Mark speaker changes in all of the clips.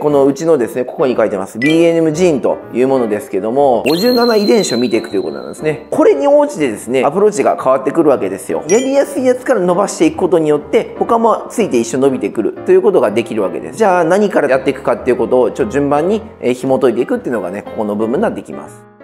Speaker 1: このうちのですね、ここに書いてます BNM ジーンというものですけども、57遺伝子を見ていくということなんですね。これに応じてですね、アプローチが変わってくるわけですよ。やりやすいやつから伸ばしていくことによって、他もついて一緒に伸びてくるということができるわけです。じゃあ何からやっていくかっていうことをちょっと順番に紐解いていくっていうのがね、ここの部分になってきます。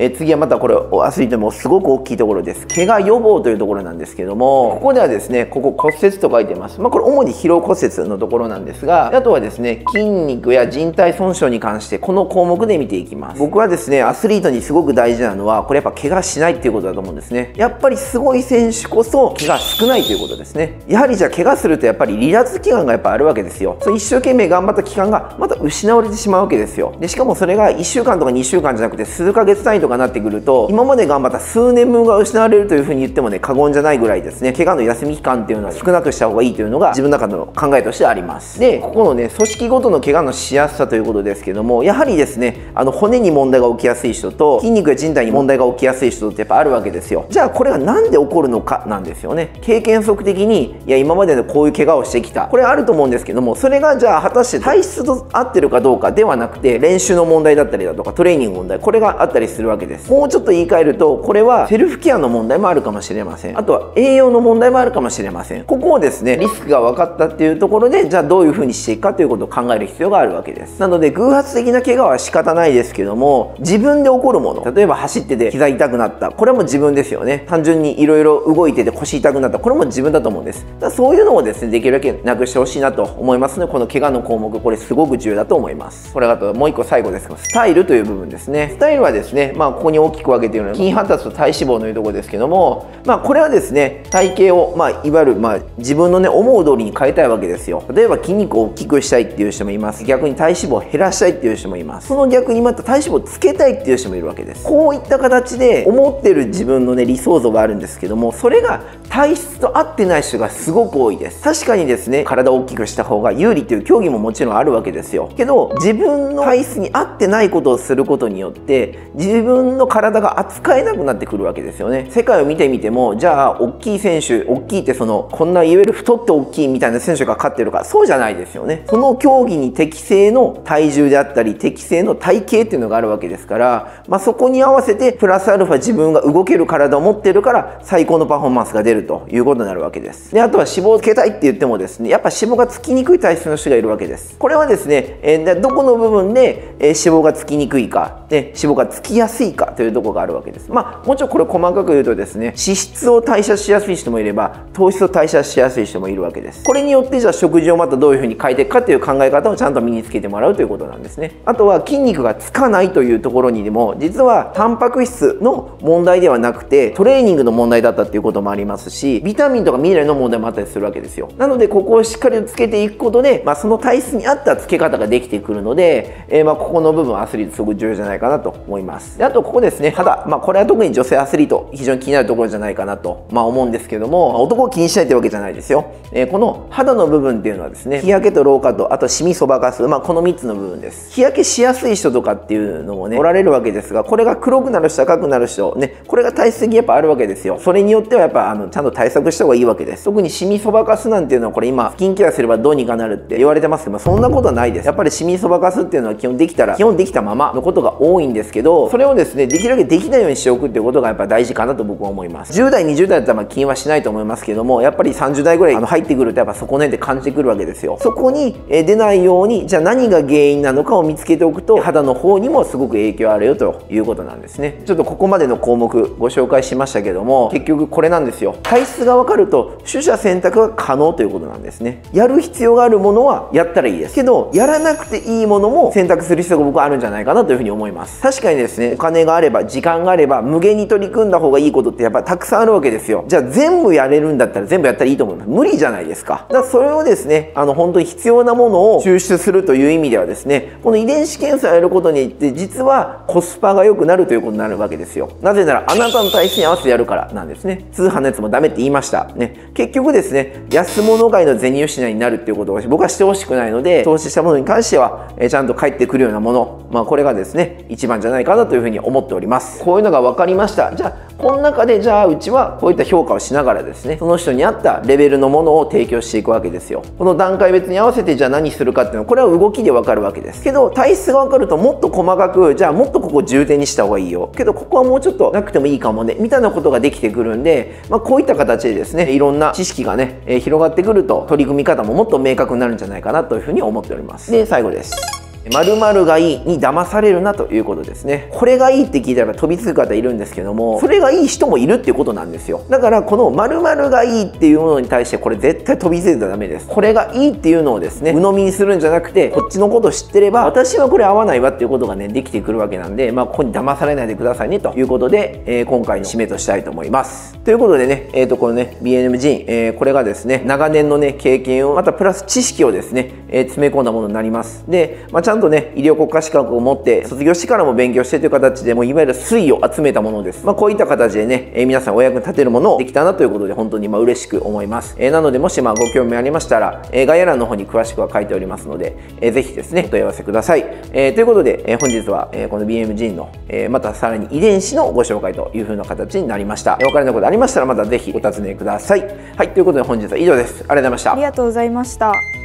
Speaker 1: え次はまたこれアスリートでもすごく大きいところです。怪我予防というところなんですけどもここではですねここ骨折と書いてます。まあこれ主に疲労骨折のところなんですがあとはですね筋肉や人体損傷に関してこの項目で見ていきます。僕はですねアスリートにすごく大事なのはこれやっぱ怪我しないっていうことだと思うんですね。やっぱりすごい選手こそ怪我少ないということですね。やはりじゃあ怪我するとやっぱり離脱期間がやっぱあるわけですよ。そ一生懸命頑張った期間がまた失われてしまうわけですよ。でしかもそれが1週間とか2週間じゃなくて数ヶ月単位とかなってくると今まで頑張った数年分が失われるというふうに言ってもね過言じゃないぐらいですね。怪我の休み期間っていうのは少なくした方がいいというのが自分の中の考えとしてあります。でここのね組織ごとの怪我のしやすさということですけどもやはりですねあの骨に問題が起きやすい人と筋肉や人体に問題が起きやすい人ってやっぱあるわけですよ。じゃあこれが何で起こるのかなんですよね。経験則的にいや今までのこういう怪我をしてきた。これあると思うんですけどもそれがじゃあ果たして体質と合ってるかどうかではなくて練習の問題だったりだとかトレーニング問題これがあったりするわけけです。もうちょっと言い換えるとこれはセルフケアの問題もあるかもしれません。あとは栄養の問題もあるかもしれません。ここをですねリスクが分かったっていうところでじゃあどういうふうにしていくかということを考える必要があるわけです。なので偶発的な怪我は仕方ないですけども自分で起こるもの例えば走ってて膝痛くなった。これも自分ですよね。単純にいろいろ動いてて腰痛くなった。これも自分だと思うんです。だそういうのをですねできるだけなくしてほしいなと思いますのでこの怪我の項目これすごく重要だと思います。これあともう一個最後ですけどスタイルという部分ですね。スタイルはですねまここに大きく分けているのは筋発達と体脂肪のいうところですけども、まあ、これはですね体型を、まあ、いわゆる、まあ、自分のね思う通りに変えたいわけですよ。例えば筋肉を大きくしたいっていう人もいます。逆に体脂肪を減らしたいっていう人もいます。その逆にまた体脂肪をつけたいっていう人もいるわけです。こういった形で思ってる自分のね理想像があるんですけどもそれが体質と合ってない人がすごく多いです。確かにですね体を大きくした方が有利という競技ももちろんあるわけですよ。けど自分の体質に合ってないことをすることによって自分分の体が扱えなくなってくるわけですよね。世界を見てみてもじゃあ大きい選手大きいってそのこんないわゆる太って大きいみたいな選手が勝ってるか。そうじゃないですよね。その競技に適正の体重であったり適正の体型っていうのがあるわけですから、まあ、そこに合わせてプラスアルファ自分が動ける体を持ってるから最高のパフォーマンスが出るということになるわけです。であとは脂肪をつけたいって言ってもですねやっぱ脂肪がつきにくい体質の人がいるわけです。これはですね、えー、どこの部分で、え、脂肪がつきにくいか。で脂肪がつきやすいかというとこがあるわけです。まあもちろんこれ細かく言うとですね脂質を代謝しやすい人もいれば糖質を代謝しやすい人もいるわけです。これによってじゃあ食事をまたどういうふうに変えていくかという考え方をちゃんと身につけてもらうということなんですね。あとは筋肉がつかないというところにでも実はタンパク質の問題ではなくてトレーニングの問題だったっていうこともありますしビタミンとかミネラルの問題もあったりするわけですよ。なのでここをしっかりつけていくことで、まあ、その体質に合ったつけ方ができてくるので、えー、まここの部分アスリートすごく重要じゃないかなと思います。であとここですね。肌、まあ、これは特に女性アスリート非常に気になるところじゃないかなと、まあ、思うんですけども男を気にしないというわけじゃないですよ、えー、この肌の部分っていうのはですね日焼けと老化とあとシミそばかす、まあ、この3つの部分です。日焼けしやすい人とかっていうのもねおられるわけですがこれが黒くなる人赤くなる人ねこれが体質的にやっぱあるわけですよ。それによってはやっぱあのちゃんと対策した方がいいわけです。特にシミそばかすなんていうのはこれ今スキンケアすればどうにかなるって言われてますけどそんなことはないです。やっぱりシミそばかすっていうのは基本できたら基本できたままのことが多いんですけどそれをですねできるだけできないようにしておくっていうことがやっぱ大事かなと僕は思います。10代20代だったらまあ気にはしないと思いますけどもやっぱり30代ぐらいあの入ってくるとやっぱそこねで感じてくるわけですよ。そこに出ないようにじゃあ何が原因なのかを見つけておくと肌の方にもすごく影響あるよということなんですね。ちょっとここまでの項目ご紹介しましたけども結局これなんですよ。体質が分かると取捨選択が可能ということなんですね。やる必要があるものはやったらいいです。けどやらなくていいものも選択する必要が僕はあるんじゃないかなというふうに思います。確かにですね金があれば時間があれば無限に取り組んだ方がいいことってやっぱたくさんあるわけですよ。じゃあ全部やれるんだったら全部やったらいいと思います無理じゃないですか。だからそれをですねあの本当に必要なものを抽出するという意味ではですねこの遺伝子検査をやることによって実はコスパが良くなるということになるわけですよ。なぜならあなたの体質に合わせてやるからなんですね。通販のやつもダメって言いました。ね。結局ですね安物買いの銭失いになるっていうことを僕はしてほしくないので投資したものに関しては、えちゃんと返ってくるようなもの。まあこれがですね一番じゃないかなというふうにに思っております。こういうのが分かりました。じゃあこの中でじゃあうちはこういった評価をしながらですねその人に合ったレベルのものを提供していくわけですよ。この段階別に合わせてじゃあ何するかっていうのはこれは動きで分かるわけです。けど体質が分かるともっと細かくじゃあもっとここ重点にした方がいいよ。けどここはもうちょっとなくてもいいかもねみたいなことができてくるんで、まあ、こういった形でですねいろんな知識がね、え、広がってくると取り組み方ももっと明確になるんじゃないかなというふうに思っております。で最後です。〇〇がいいに騙されるなということですねこれがいいって聞いたら飛びつく方いるんですけどもそれがいい人もいるっていうことなんですよ。だからこの〇〇がいいっていうものに対してこれ絶対飛びついたらダメですこれがいいっていうのをですね鵜呑みにするんじゃなくてこっちのこと知ってれば私はこれ合わないわっていうことがねできてくるわけなんでまあここに騙されないでくださいねということで、えー、今回の締めとしたいと思います。ということでねえっ、ー、とこのね BNMG、えー、これがですね長年のね経験をまたプラス知識をですね、え詰め込んだものになります。で、まあ、ちゃんとね医療国家資格を持って卒業してからも勉強してという形でもういわゆる推移を集めたものです、まあ、こういった形でね、えー、皆さんお役に立てるものをできたなということで本当にまあ嬉しく思います、えー、なのでもしまあご興味ありましたら、え、概要欄の方に詳しくは書いておりますので、えー、ぜひですねお問い合わせください、え、ということで、え、本日は、えー、この BMG の、え、またさらに遺伝子のご紹介という風な形になりました、え、お分かりのことありましたらまたぜひお尋ねください。はいということで本日は以上です。ありがとうございました。
Speaker 2: ありがとうございました。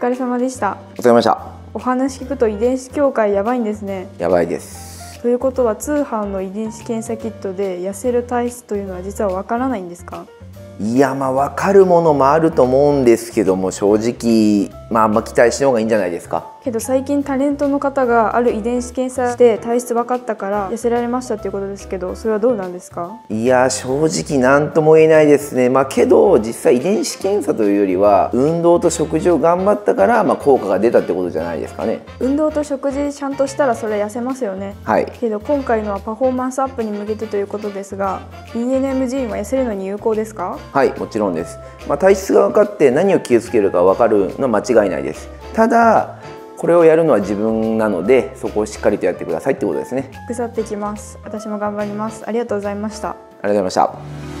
Speaker 2: お疲れ様でした。
Speaker 1: お疲れ様でした。
Speaker 2: お話聞くと遺伝子境界やばいんですね。
Speaker 1: やばいです。
Speaker 2: ということは通販の遺伝子検査キットで痩せる体質というのは実はわからないんですか？
Speaker 1: いやまあ分かるものもあると思うんですけども正直まああんま期待しない方がいいんじゃないですか
Speaker 2: けど最近タレントの方がある遺伝子検査して体質分かったから痩せられましたっていうことですけどそれはどうなんですか？
Speaker 1: いや正直何とも言えないですね。まあけど実際遺伝子検査というよりは運動と食事を頑張ったからまあ効果が出たってことじゃないですかね。
Speaker 2: 運動と食事ちゃんとしたらそれ痩せますよね。
Speaker 1: はい。
Speaker 2: けど今回のはパフォーマンスアップに向けてということですが BNMG は痩せるのに有効ですか？
Speaker 1: はいもちろんです、まあ、体質が分かって何を気をつけるか分かるのは間違いないです。ただこれをやるのは自分なのでそこをしっかりとやってくださいってことですね。
Speaker 2: 腐ってきます。私も頑張ります。ありがとうございました。あ
Speaker 1: りがとうございました